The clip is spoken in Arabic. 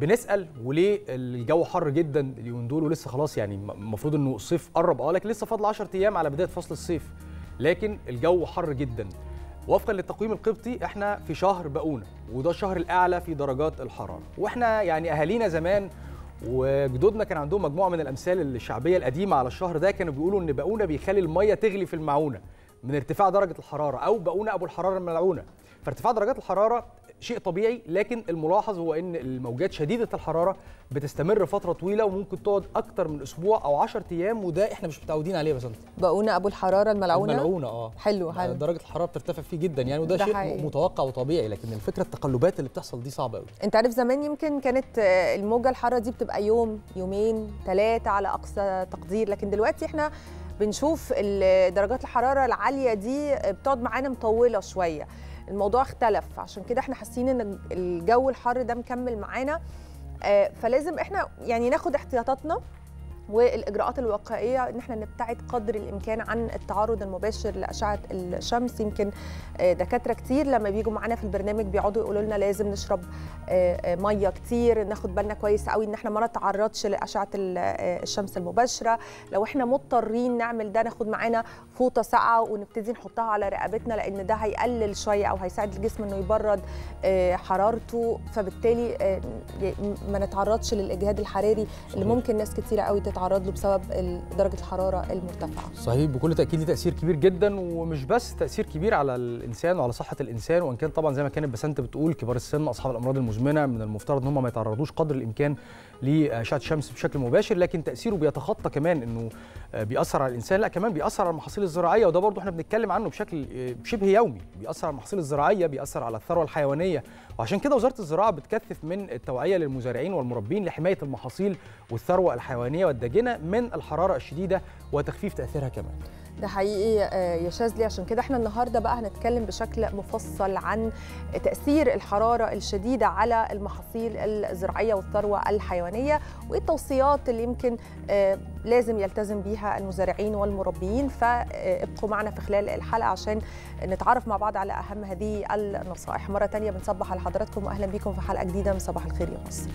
بنسأل وليه الجو حر جدا اليومين دول ولسه خلاص يعني المفروض إنه الصيف قرب. آه لكن لسه فاضل 10 أيام على بداية فصل الصيف. لكن الجو حر جدا. وفقا للتقويم القبطي إحنا في شهر بقونه وده الشهر الأعلى في درجات الحرارة. وإحنا يعني أهالينا زمان وجدودنا كان عندهم مجموعة من الأمثال الشعبية القديمة على الشهر ده كانوا بيقولوا إن بقونه بيخلي المية تغلي في المعونة من ارتفاع درجة الحرارة أو بقونه أبو الحرارة الملعونة. فارتفاع درجات الحرارة شيء طبيعي لكن الملاحظ هو إن الموجات شديدة الحرارة بتستمر فترة طويلة وممكن تقعد أكتر من أسبوع أو 10 أيام وده إحنا مش متعودين عليه بس بقونا أبو الحرارة الملعونة؟ الملعونة آه. حلو حلو. درجة الحرارة بترتفع فيه جدا يعني وده ده شيء حقيقي. متوقع وطبيعي لكن الفكرة التقلبات اللي بتحصل دي صعبة قوي أنت عارف زمان يمكن كانت آه، الموجة الحارة دي بتبقى يوم يومين ثلاثة على أقصى تقدير لكن دلوقتي إحنا بنشوف درجات الحرارة العالية دي بتقعد معانا مطولة شوية. الموضوع اختلف. عشان كده إحنا حاسين إن الجو الحر ده مكمل معانا. آه، فلازم إحنا يعني ناخد احتياطاتنا والإجراءات الوقائيه إن إحنا نبتعد قدر الإمكان عن التعرض المباشر لأشعة الشمس. يمكن آه، دكاترة كتير لما بيجوا معانا في البرنامج بيقعدوا يقولوا لنا لازم نشرب آه، آه، مية كتير ناخد بالنا كويس قوي إن إحنا ما نتعرضش لأشعة ال- الشمس المباشرة. لو إحنا مضطرين نعمل ده ناخد معانا فوطة ساقعة ونبتدي نحطها على رقبتنا لأن ده هيقلل شوية أو هيساعد الجسم إنه يبرد حرارته. فبالتالي ما نتعرضش للإجهاد الحراري اللي. ممكن ناس كتيرة قوي تتعرض له بسبب درجة الحرارة المرتفعة. صحيح بكل تأكيد تأثير كبير جدا ومش بس تأثير كبير على الإنسان وعلى صحة الإنسان وإن كان طبعا زي ما كانت بسنت بتقول كبار السن أصحاب الأمراض المزمنة من المفترض إن هم ما يتعرضوش قدر الإمكان لإشعة الشمس بشكل مباشر لكن تأثيره بيتخطى كمان إنه بيأثر على الإنسان لا كمان بيأثر على المحاصيل الزراعية وده برضو إحنا بنتكلم عنه بشكل شبه يومي بيأثر على المحاصيل الزراعية بيأثر على الثروة الحيوانية وعشان كده وزارة الزراعة بتكثف من التوعية للمزارعين والمربين لحماية المحاصيل والثروة الحيوانية والداجنه من الحرارة الشديدة وتخفيف تأثيرها كمان. ده حقيقي آه، يا شاذلي. عشان كده إحنا النهارده بقى هنتكلم بشكل مفصل عن تأثير الحرارة الشديدة على المحاصيل الزراعية والثروة الحيوانية وإيه التوصيات اللي يمكن آه، لازم يلتزم بيها المزارعين والمربيين. فابقوا معنا في خلال الحلقة عشان نتعرف مع بعض على أهم هذه النصائح. مرة تانية بنصبح على حضراتكم واهلا بكم في حلقة جديدة من صباح الخير يا مصر.